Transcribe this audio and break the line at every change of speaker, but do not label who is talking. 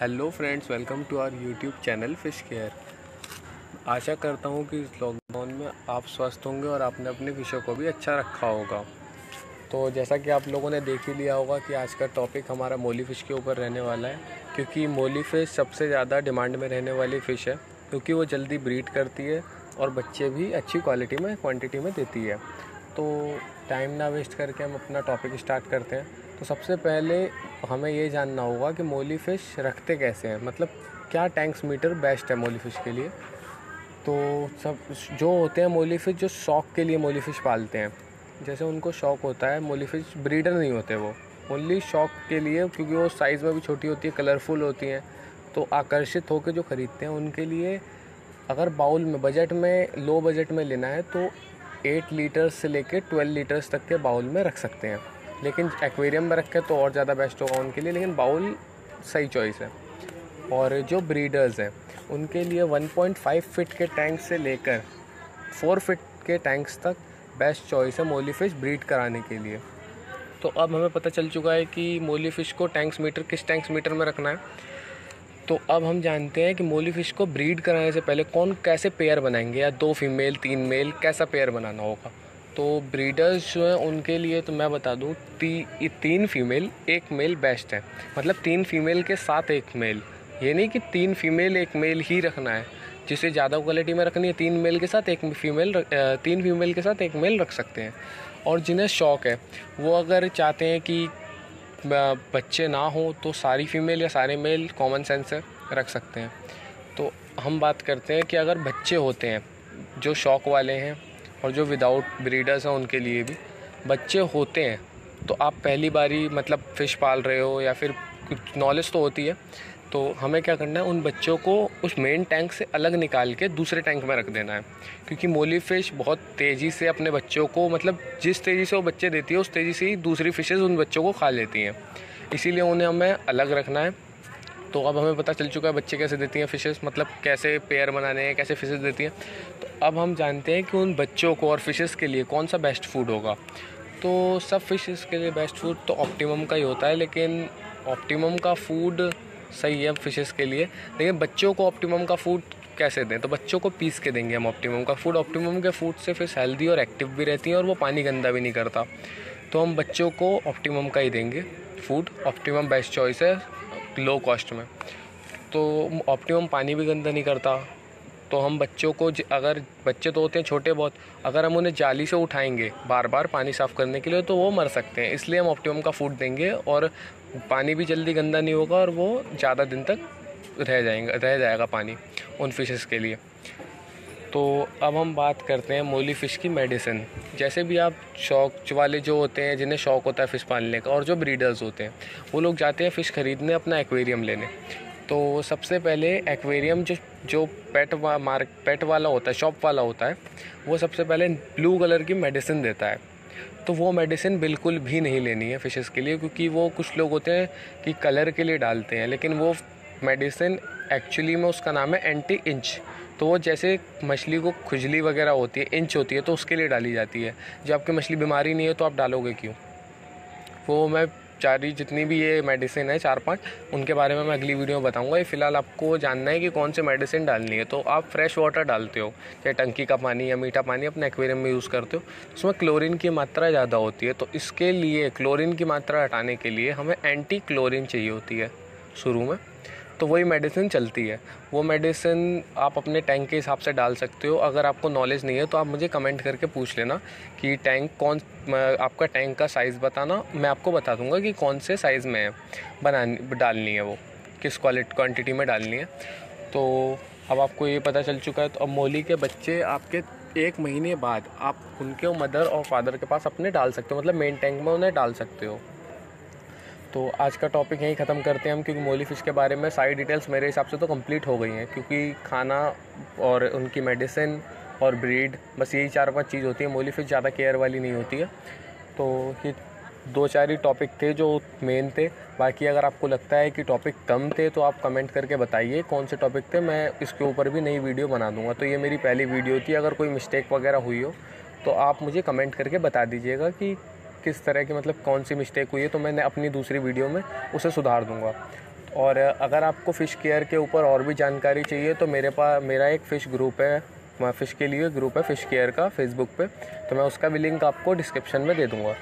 Hello friends, welcome to our YouTube channel fish care. आशा करता हूँ कि इस लॉकडाउन में आप स्वस्थ होंगे और आपने अपने फिशों को भी अच्छा रखा होगा। तो जैसा कि आप लोगों ने देख ही लिया होगा कि आज का टॉपिक हमारा मोली फ़िश के ऊपर रहने वाला है, क्योंकि मोली फ़िश सबसे ज़्यादा डिमांड में रहने वाली फ़िश है, क्योंकि वो जल्दी ब्रीड करती है और बच्चे भी अच्छी क्वालिटी में क्वांटिटी में देती है। तो टाइम ना वेस्ट करके हम अपना टॉपिक स्टार्ट करते हैं। तो सबसे पहले हमें ये जानना होगा कि मोली फ़िश रखते कैसे हैं। मतलब क्या टैंक्स मीटर बेस्ट है मोली फ़िश के लिए? तो सब, जो होते हैं मोली फ़िश, जो शौक के लिए मोली फ़िश पालते हैं। जैसे उनको शौक होता है, मोली फ़िश ब्रीडर नहीं होते वो। ओनली शौक के लिए, क्योंकि वो साइज़ में भी छोटी होती है कलरफुल होती हैं। तो आकर्षित होकर जो ख़रीदते हैं, उनके लिए अगर बाउल में बजट में लो बजट में लेना है तो एट लीटर्स से लेकर ट्वेल्व लीटर्स तक के बाउल में रख सकते हैं। लेकिन एक्वेरियम में रखें तो और ज़्यादा बेस्ट होगा उनके लिए, लेकिन बाउल सही चॉइस है। और जो ब्रीडर्स हैं, उनके लिए 1.5 फिट के टैंक से लेकर 4 फिट के टैंक्स तक बेस्ट चॉइस है मोली फ़िश ब्रीड कराने के लिए। तो अब हमें पता चल चुका है कि मोली फ़िश को टैंक्स मीटर किस टैंक्स मीटर में रखना है। तो अब हम जानते हैं कि मोली फ़िश को ब्रीड कराने से पहले कौन कैसे पेयर बनाएँगे, या दो फीमेल तीन मेल कैसा पेयर बनाना होगा। तो ब्रीडर्स जो हैं उनके लिए तो मैं बता दूँ ती, तीन फीमेल एक मेल बेस्ट है। मतलब तीन फीमेल के साथ एक मेल ये नहीं कि तीन फीमेल एक मेल ही रखना है। जिसे ज़्यादा क्वालिटी में रखनी है तीन मेल के साथ एक फीमेल तीन फीमेल के साथ एक मेल रख सकते हैं। और जिन्हें शौक़ है वो अगर चाहते हैं कि बच्चे ना हो तो सारी फीमेल या सारे मेल कॉमन सेंस से रख सकते हैं। तो हम बात करते हैं कि अगर बच्चे होते हैं जो शौक़ वाले हैं और जो विदाउट ब्रीडर्स हैं उनके लिए भी, बच्चे होते हैं तो आप पहली बारी मतलब फ़िश पाल रहे हो या फिर कुछ नॉलेज तो होती है तो हमें क्या करना है, उन बच्चों को उस मेन टैंक से अलग निकाल के दूसरे टैंक में रख देना है। क्योंकि मोली फ़िश बहुत तेज़ी से अपने बच्चों को मतलब जिस तेज़ी से वो बच्चे देती है, उस तेज़ी से ही दूसरी फ़िशेज़ उन बच्चों को खा लेती हैं। इसीलिए उन्हें हमें अलग रखना है। तो अब हमें पता चल चुका है बच्चे कैसे देती हैं फ़िशेज़ मतलब कैसे पेयर बनाने हैं, कैसे फ़िशेज़ देती हैं। तो अब हम जानते हैं कि उन बच्चों को और फ़िशेज़ के लिए कौन सा बेस्ट फ़ूड होगा। तो सब फ़िशेज़ के लिए बेस्ट फ़ूड तो ऑप्टिमम का ही होता है, लेकिन ऑप्टिमम का फ़ूड सही है फ़िशेज़ के लिए। लेकिन बच्चों को ऑप्टिमम का फ़ूड कैसे दें? तो बच्चों को पीस के देंगे हम ऑप्टिमम का फ़ूड ऑप्टिमम के फ़ूड से फ़िश हेल्दी और एक्टिव भी रहती हैं और वो पानी गंदा भी नहीं करता। तो हम बच्चों को ऑप्टिमम का ही देंगे फ़ूड ऑप्टिमम बेस्ट चॉइस है। लो कॉस्ट में। तो ऑप्टिमम पानी भी गंदा नहीं करता। तो हम बच्चों को अगर, बच्चे तो होते हैं छोटे बहुत, अगर हम उन्हें जाली से उठाएँगे बार बार पानी साफ़ करने के लिए तो वो मर सकते हैं। इसलिए हम ऑप्टिमम का फ़ूड देंगे और पानी भी जल्दी गंदा नहीं होगा और वो ज़्यादा दिन तक रह जाएँगे, रह जाएगा पानी उन फिशेस के लिए। तो अब हम बात करते हैं मोली फ़िश की मेडिसिन। जैसे भी आप शौक वाले जो होते हैं, जिन्हें शौक़ होता है फ़िश पालने का, और जो ब्रीडर्स होते हैं, वो लोग जाते हैं फ़िश ख़रीदने अपना एक्वेरियम लेने। तो सबसे पहले एक्वेरियम जो जो पेट वा मार्क पेट वाला होता है, शॉप वाला होता है, वो सबसे पहले ब्लू कलर की मेडिसिन देता है। तो वो मेडिसिन बिल्कुल भी नहीं लेनी है फ़िशेज़ के लिए, क्योंकि वो कुछ लोग होते हैं कि कलर के लिए डालते हैं, लेकिन वो मेडिसिन एक्चुअली में उसका नाम है एंटी इंच। तो वो जैसे मछली को खुजली वगैरह होती है, इंच होती है तो उसके लिए डाली जाती है। जब आपकी मछली बीमारी नहीं है तो आप डालोगे क्यों? वो मैं चारी जितनी भी ये मेडिसिन है चार पाँच उनके बारे में मैं अगली वीडियो में बताऊँगा। ये फ़िलहाल आपको जानना है कि कौन से मेडिसिन डालनी है। तो आप फ्रेश वाटर डालते हो, चाहे टंकी का पानी या मीठा पानी अपने एक्वेरियम में यूज़ करते हो, उसमें क्लोरीन की मात्रा ज़्यादा होती है। तो इसके लिए क्लोरीन की मात्रा हटाने के लिए हमें एंटी क्लोरीन चाहिए होती है, शुरू में। तो वही मेडिसिन चलती है। वो मेडिसिन आप अपने टैंक के हिसाब से डाल सकते हो। अगर आपको नॉलेज नहीं है तो आप मुझे कमेंट करके पूछ लेना कि टैंक कौन आपका टैंक का साइज़ बताना। मैं आपको बता दूँगा कि कौन से साइज़ में है। बनानी, डालनी है वो। किस क्वालिटी क्वान्टिटी में डालनी है। तो अब आपको ये पता चल चुका है तो अब मोली के बच्चे आपके एक महीने बाद आप, उनके मदर और फादर के पास अपने डाल सकते हो। मतलब मेन टैंक में उन्हें डाल सकते हो। तो आज का टॉपिक यहीं ख़त्म करते हैं हम, क्योंकि मोली फ़िश के बारे में सारी डिटेल्स मेरे हिसाब से तो कंप्लीट हो गई हैं, क्योंकि खाना और उनकी मेडिसिन और ब्रीड बस यही चार पाँच चीज़ होती है। मोली फ़िश ज़्यादा केयर वाली नहीं होती है। तो ये दो चार ही टॉपिक थे जो मेन थे। बाकी अगर आपको लगता है कि टॉपिक कम थे तो आप कमेंट करके बताइए कौन से टॉपिक थे। मैं इसके ऊपर भी नई वीडियो बना दूँगा। तो ये मेरी पहली वीडियो थी। अगर कोई मिस्टेक वगैरह हुई हो तो आप मुझे कमेंट करके बता दीजिएगा कि किस तरह की मतलब कौन सी मिस्टेक हुई है तो मैंने अपनी दूसरी वीडियो में उसे सुधार दूँगा। और अगर आपको फ़िश केयर के ऊपर और भी जानकारी चाहिए तो मेरे पास मेरा एक फ़िश ग्रुप है फ़िश के लिए ग्रुप है फ़िश केयर का फेसबुक पे। तो मैं उसका भी लिंक आपको डिस्क्रिप्शन में दे दूँगा।